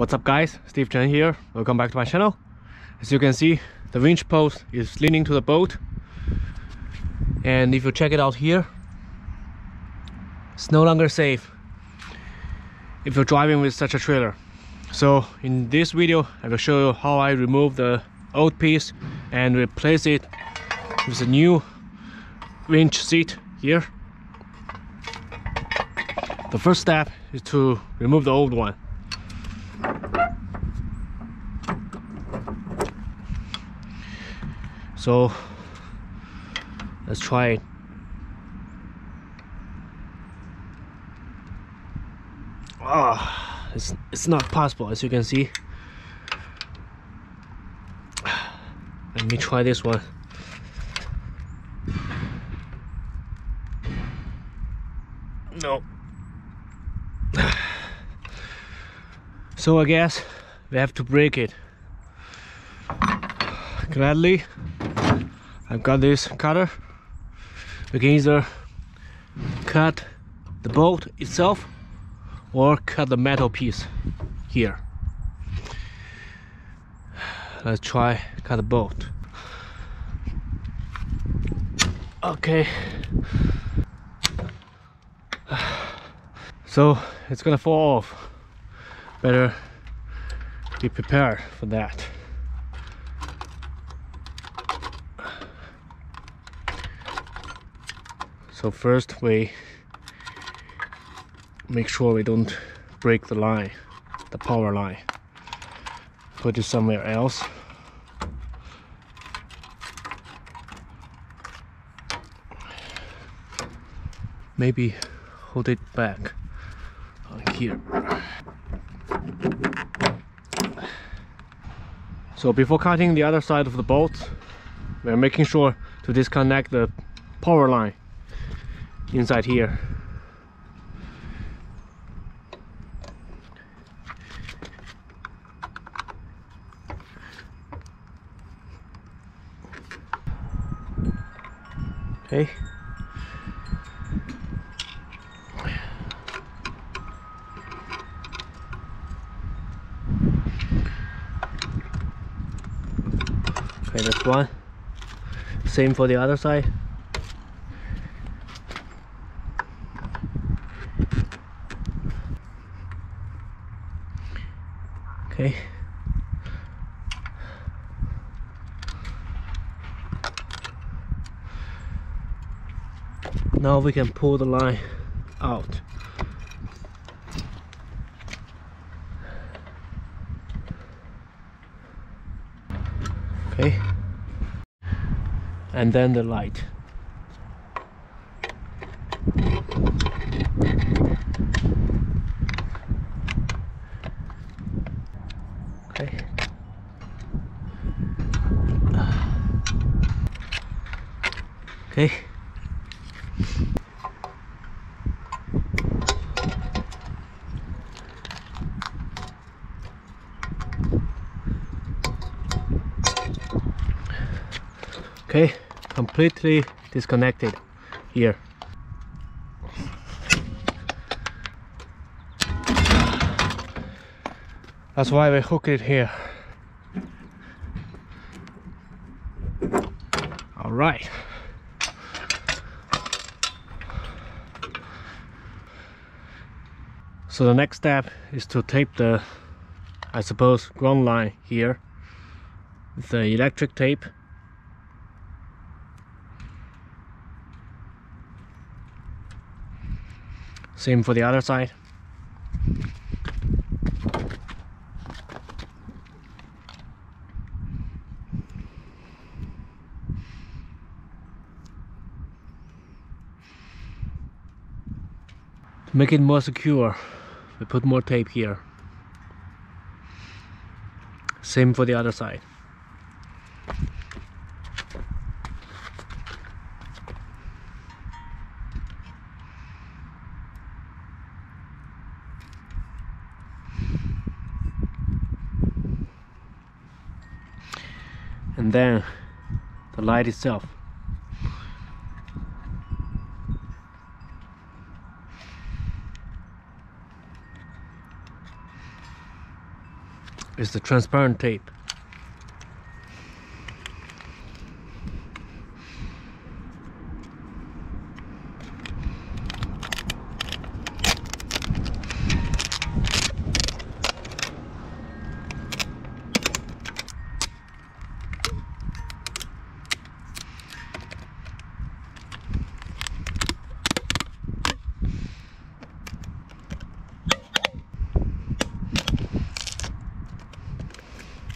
What's up guys, Steve Chen here. Welcome back to my channel. As you can see, the winch post is leaning to the boat. And if you check it out here, it's no longer safe if you're driving with such a trailer. So in this video, I will show you how I remove the old piece and replace it with a new winch seat here. The first step is to remove the old one. So let's try it. Ah, oh, it's it's not possible as you can see. Let me try this one. No. So I guess we have to break it. Gladly, I've got this cutter. We can either cut the bolt itself or cut the metal piece here. Let's try cut the bolt. Okay. So it's gonna fall off better be prepared for that so first we make sure we don't break the line the power line. Put it somewhere else. Maybe hold it back on here. So before cutting the other side of the bolt we're making sure to disconnect the power line inside here. Okay okay that's one. Same for the other side okay. Now we can pull the line out. Okay. And then the light okay okay okay completely disconnected here. That's why we hook it here. All right so the next step is to tape the I suppose ground line here. With the electric tape. Same for the other side. To make it more secure, we put more tape here. Same for the other side. and then the light itself is the transparent tape.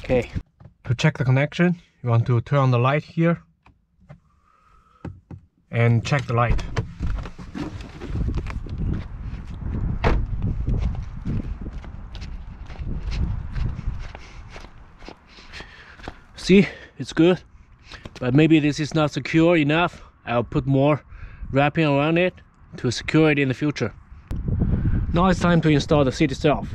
Okay, to check the connection, you want to turn on the light here and check the light. See, it's good, but maybe this is not secure enough. I'll put more wrapping around it to secure it in the future. Now it's time to install the seat itself.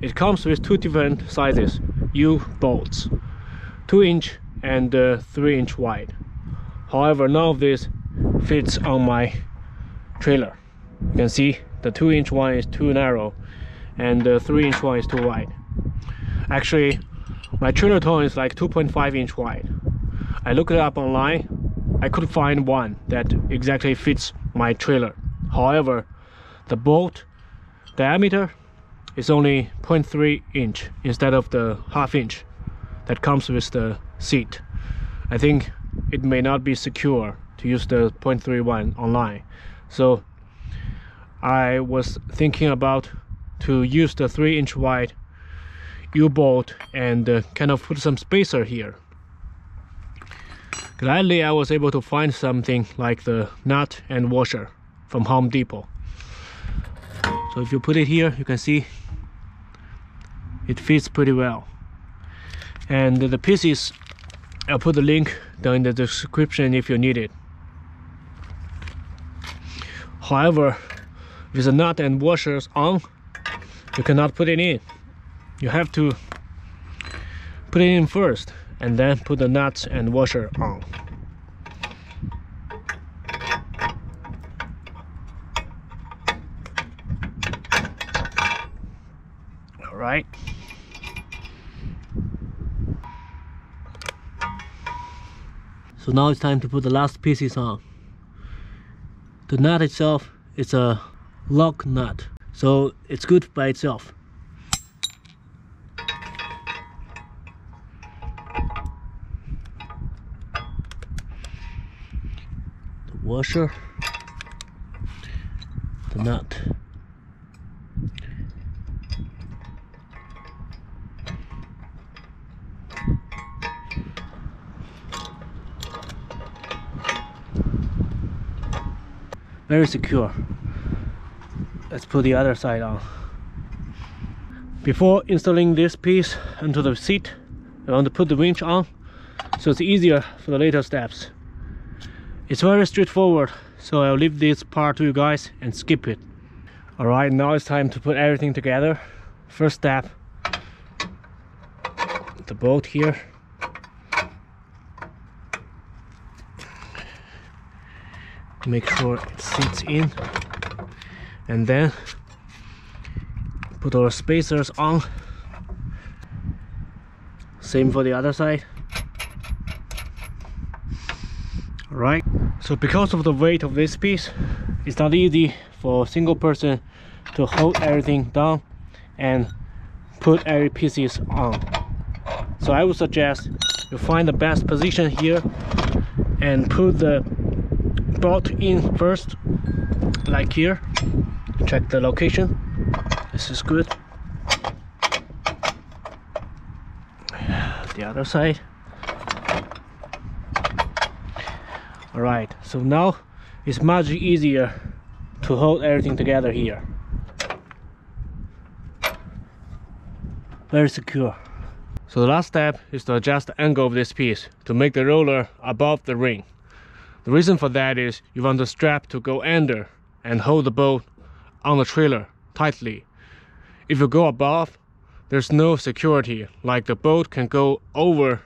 It comes with two different sizes U bolts, 2 inch and uh, 3 inch wide. However, none of this fits on my trailer. You can see the 2 inch one is too narrow and the 3 inch one is too wide. Actually, my trailer tongue is like 2.5 inch wide. I looked it up online. I could find one that exactly fits my trailer. However, the bolt diameter is only 0.3 inch instead of the half inch that comes with the seat. I think it may not be secure to use the 0.31 online. So I was thinking about to use the 3 inch wide U-bolt and uh, kind of put some spacer here. Gladly I was able to find something like the nut and washer from Home Depot. So if you put it here, you can see it fits pretty well. And the pieces I'll put the link down in the description if you need it. However with the nut and washers on you cannot put it in. You have to put it in first and then put the nuts and washer on all right so now it's time to put the last pieces on. The nut itself is a lock nut. So it's good by itself. The washer. The nut very secure. Let's put the other side on. Before installing this piece into the seat I want to put the winch on so it's easier for the later steps. It's very straightforward so I'll leave this part to you guys and skip it. Alright now it's time to put everything together. First step the bolt here make sure it sits in. And then put our spacers on. Same for the other side. Right. So because of the weight of this piece it's not easy for a single person to hold everything down and put every pieces on. So I would suggest you find the best position here and put the bolt in first like here. Check the location. This is good. The other side. All right so now it's much easier to hold everything together here. Very secure. So the last step is to adjust the angle of this piece to make the roller above the ring the reason for that is you want the strap to go under and hold the boat on the trailer tightly. If you go above, there's no security, like the boat can go over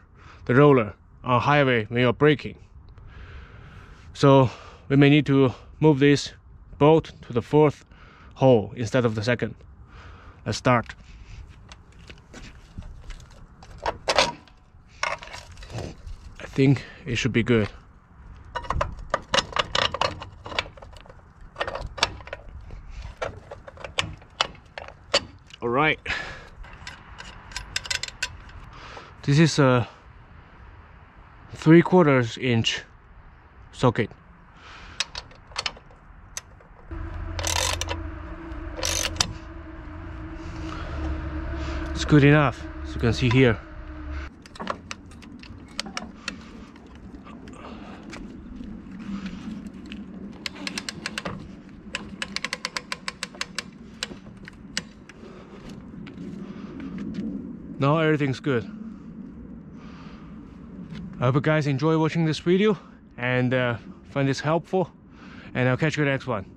the roller on highway when you're braking. So we may need to move this boat to the fourth hole instead of the second. Let's start. I think it should be good. Right. This is a three quarters inch socket. It's good enough, as you can see here. Now everything's good. I hope you guys enjoy watching this video and uh, find this helpful and I'll catch you in the next one.